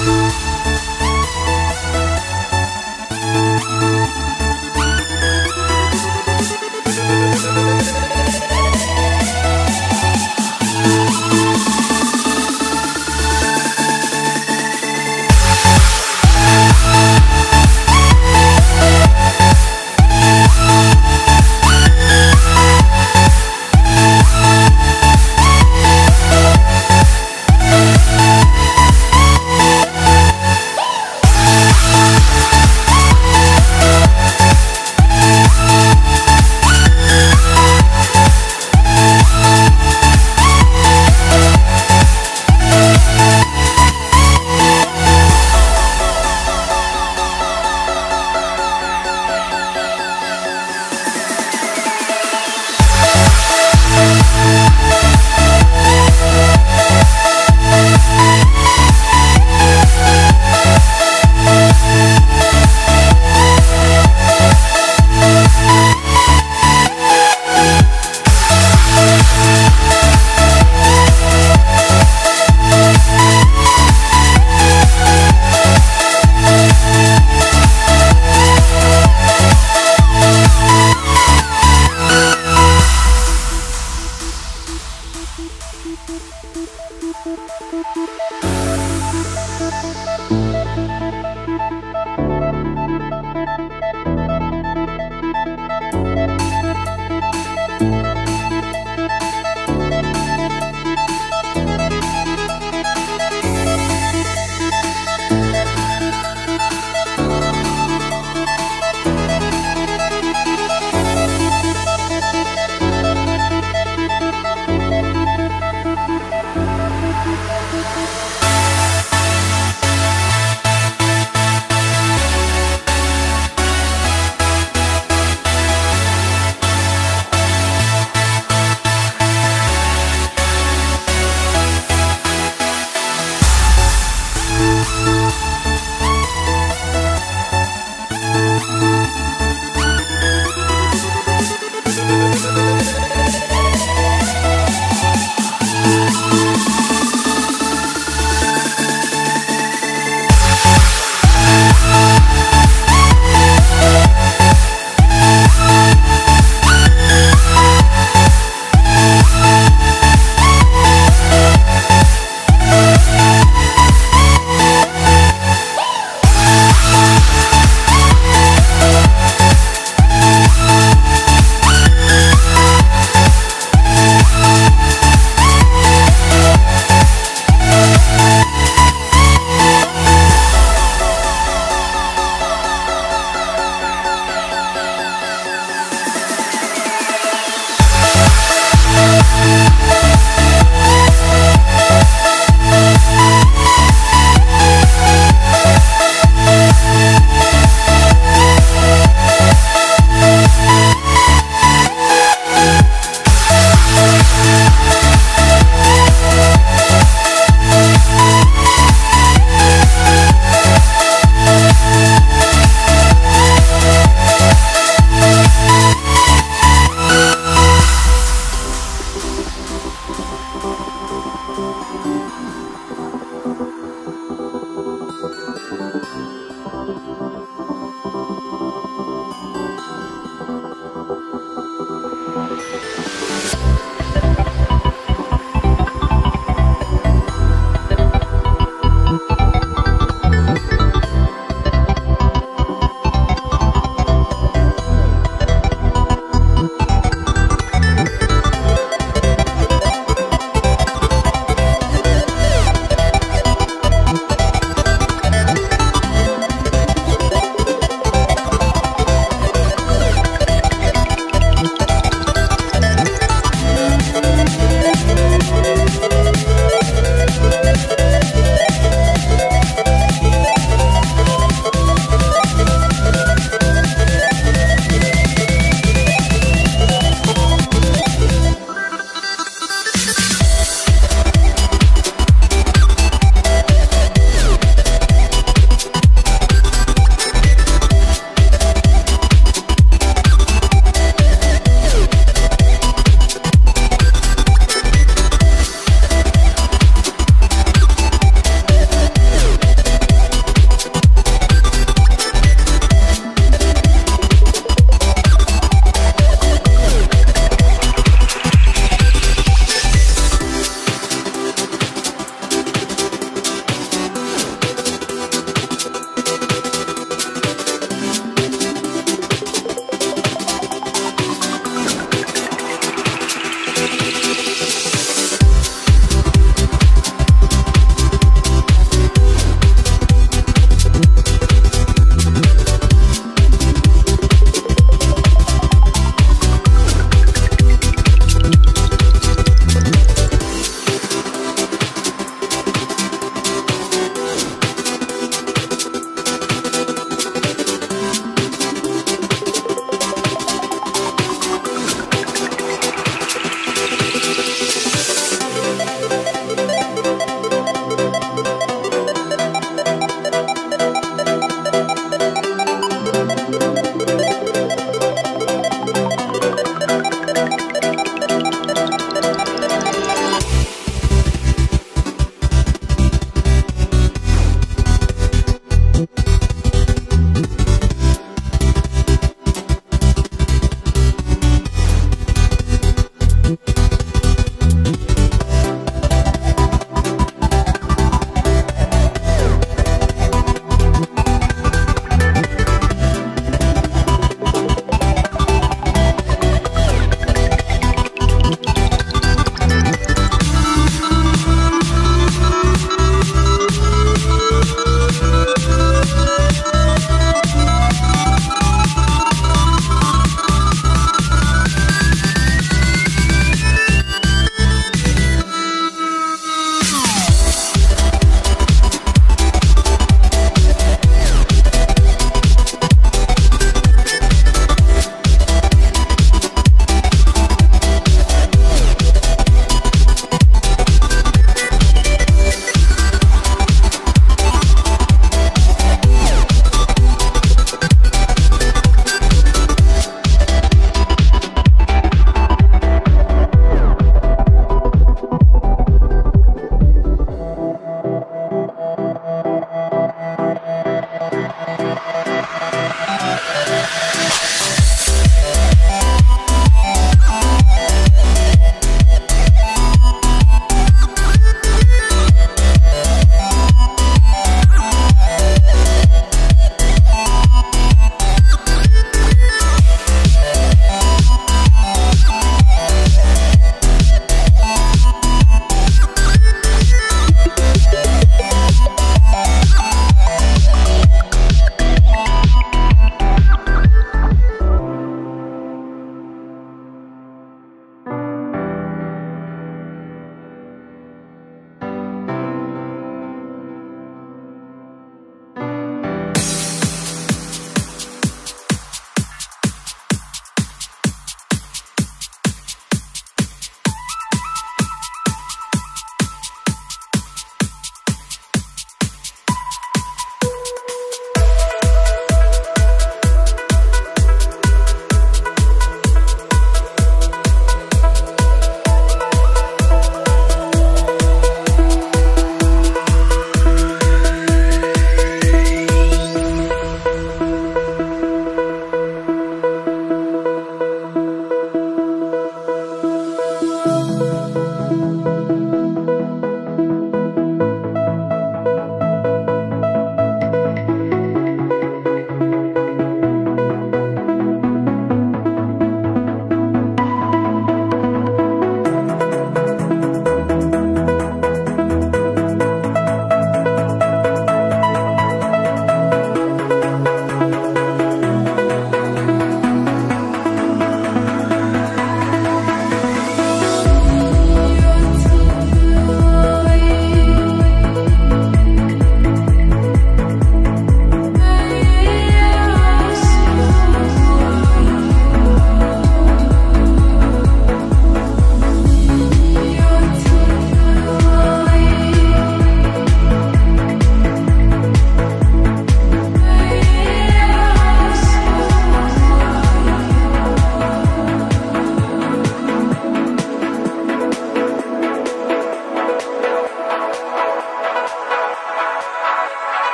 Música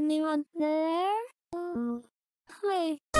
Anyone there? Uh, hi.